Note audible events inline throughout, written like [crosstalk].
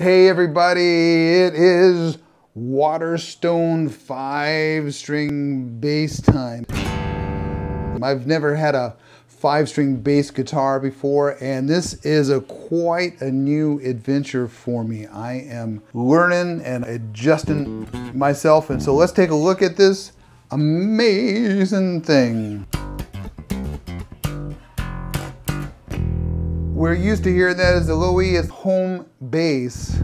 Hey everybody, it is Waterstone 5 string bass time. I've never had a 5 string bass guitar before and this is a quite a new adventure for me. I am learning and adjusting myself and so let's take a look at this amazing thing. We're used to hearing that as the low E is home base.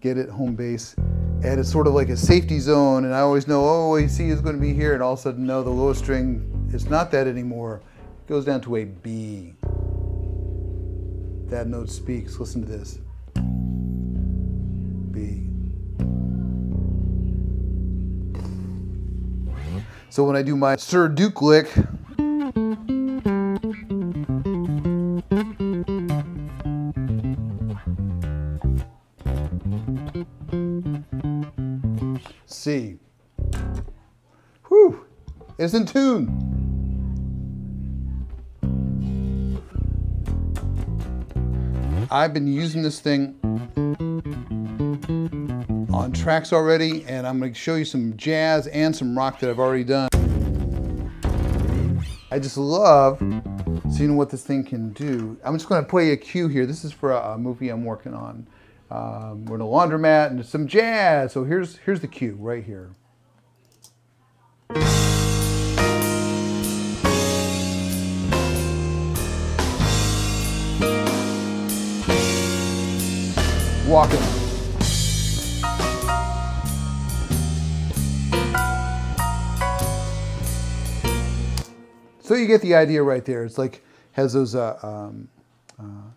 Get it, home base. And it's sort of like a safety zone. And I always know, oh, A C is going to be here. And all of a sudden, no, the lowest string, it's not that anymore. It goes down to a B. That note speaks. Listen to this. B. So when I do my Sir Duke lick, C. Whew, it's in tune. I've been using this thing on tracks already, and I'm going to show you some jazz and some rock that I've already done. I just love seeing what this thing can do. I'm just going to play a cue here. This is for a, movie I'm working on. Um, we're in a laundromat and some jazz. So here's here's the cue right here. Walking. So you get the idea right there. It's like has those uh, um, uh,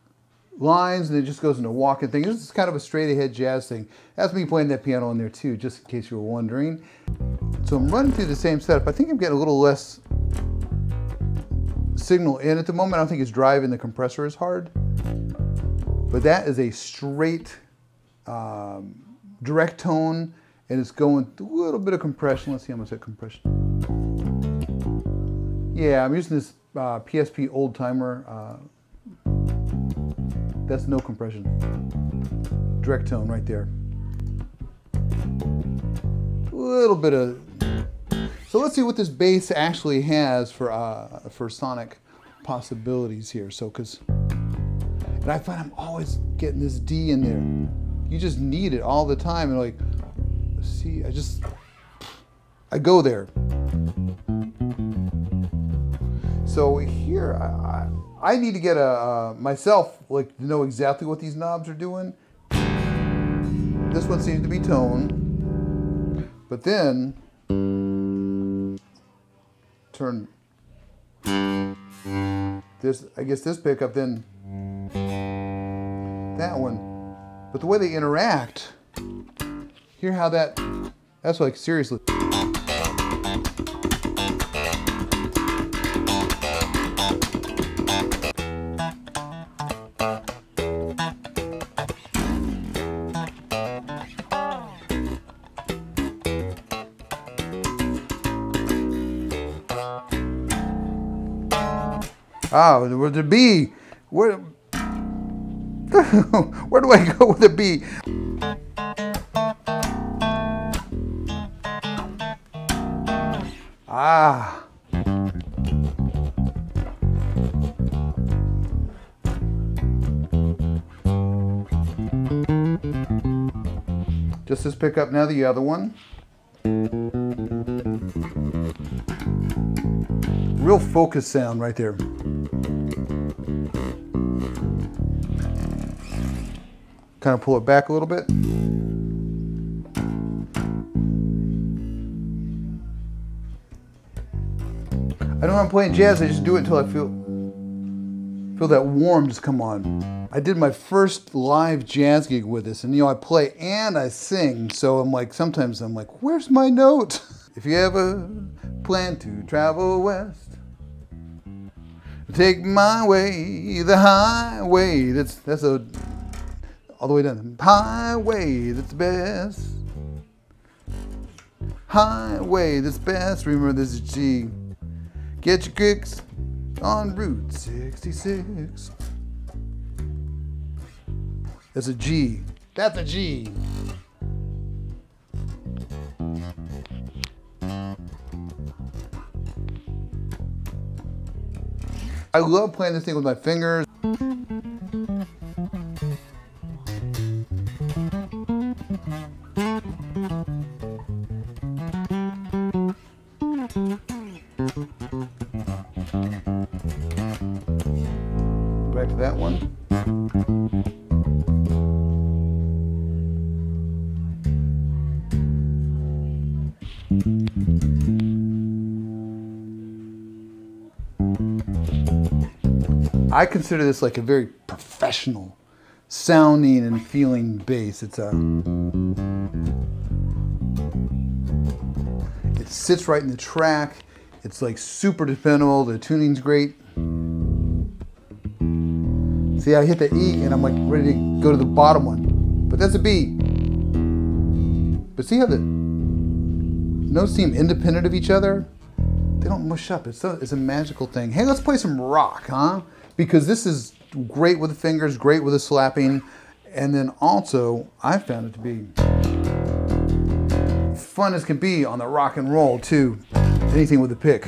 lines and it just goes into walking thing. This is kind of a straight ahead jazz thing. That's me playing that piano in there too, just in case you were wondering. So I'm running through the same setup. I think I'm getting a little less signal in at the moment. I don't think it's driving the compressor as hard. But that is a straight um, direct tone and it's going a little bit of compression. Let's see how much that compression. Yeah, I'm using this uh, PSP old timer. Uh, that's no compression. Direct tone right there. A little bit of. So let's see what this bass actually has for uh, for sonic possibilities here. So because, and I find I'm always getting this D in there. You just need it all the time, and like, see, I just, I go there. So here, I, I need to get a uh, myself like to know exactly what these knobs are doing. This one seems to be tone, but then turn this. I guess this pickup then that one, but the way they interact. Hear how that? That's like seriously. Ah, where the B? Where? [laughs] where do I go with the B? Ah. Just this pickup now, the other one. Real focus sound right there. Kind of pull it back a little bit. I know I'm playing jazz, I just do it until I feel feel that warm just come on. I did my first live jazz gig with this, and you know, I play and I sing, so I'm like, sometimes I'm like, where's my note? [laughs] If you ever plan to travel west, take my way, the highway. That's that's a all the way down. Highway that's best. Highway that's best. Remember this is G. Get your kicks on Route 66. That's a G. That's a G. I love playing this thing with my fingers. Back to that one. I consider this like a very professional sounding and feeling bass. It's a it sits right in the track. It's like super dependable. The tuning's great. See, I hit the E and I'm like ready to go to the bottom one, but that's a B. But see how the notes seem independent of each other? They don't mush up. It's a, it's a magical thing. Hey, let's play some rock, huh? Because this is great with the fingers, great with the slapping, and then also I found it to be fun as can be on the rock and roll too. Anything with a pick.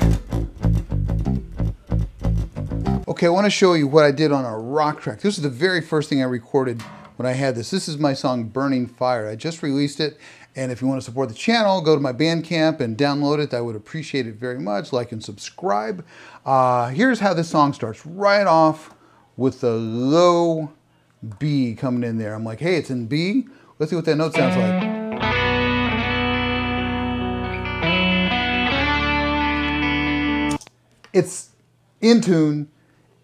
Okay, I want to show you what I did on a rock track. This is the very first thing I recorded when I had this. This is my song Burning Fire. I just released it, and if you want to support the channel, go to my Bandcamp and download it. I would appreciate it very much. Like and subscribe. Uh, here's how this song starts. Right off with the low B coming in there. I'm like, hey, it's in B. Let's see what that note sounds like. It's in tune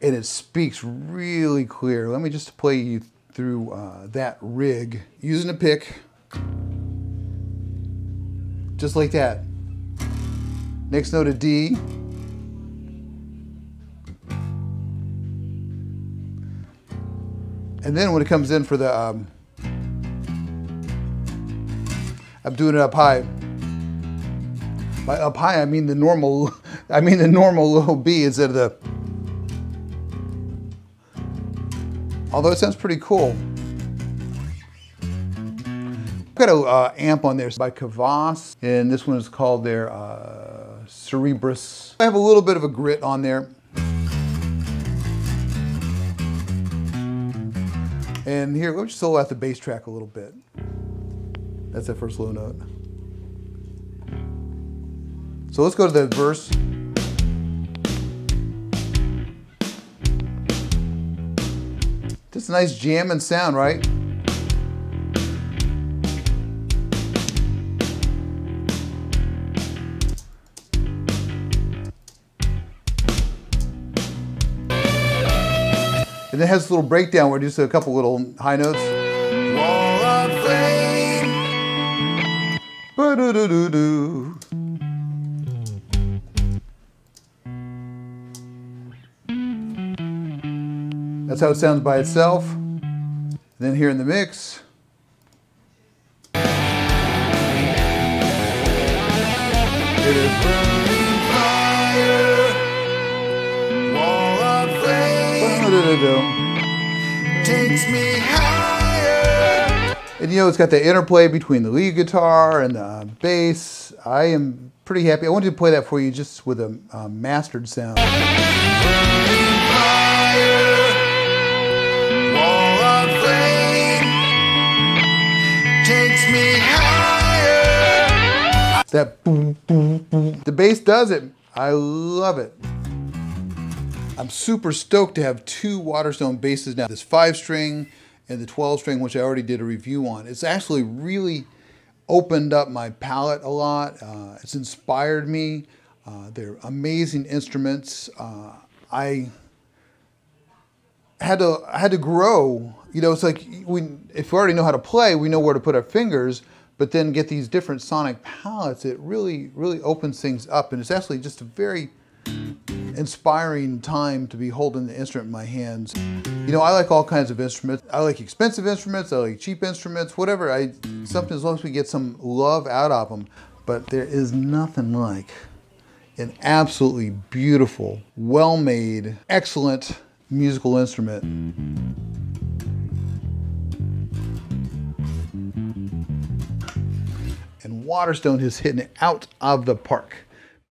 and it speaks really clear. Let me just play you through uh, that rig using a pick. Just like that. Next note of D. And then when it comes in for the, um, I'm doing it up high. By up high, I mean the normal, I mean the normal little B instead of the, although it sounds pretty cool. I've got a uh, amp on there by Kuassa, and this one is called their uh, Cerberus. I have a little bit of a grit on there. And here, let's just solo out the bass track a little bit. That's that first low note. So let's go to the verse. Just a nice jamming sound, right? And it has a little breakdown where just a couple little high notes. Ba-do-do-do-do. That's how it sounds by itself. And then here in the mix. It is burning fire, wall of flame, takes me higher. And you know, it's got the interplay between the lead guitar and the bass. I am pretty happy. I wanted to play that for you just with a uh, mastered sound. That boom, boom, boom. The bass does it. I love it. I'm super stoked to have two Waterstone basses now. This five string and the 12 string, which I already did a review on. It's actually really opened up my palette a lot. Uh, it's inspired me. Uh, they're amazing instruments. Uh, I had to I had to grow. You know, it's like we if we already know how to play, we know where to put our fingers but then get these different sonic palettes, it really, really opens things up. And it's actually just a very inspiring time to be holding the instrument in my hands. You know, I like all kinds of instruments. I like expensive instruments, I like cheap instruments, whatever. I Something as long as we get some love out of them. But there is nothing like an absolutely beautiful, well-made, excellent musical instrument Waterstone is hitting it out of the park.